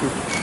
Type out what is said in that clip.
うん。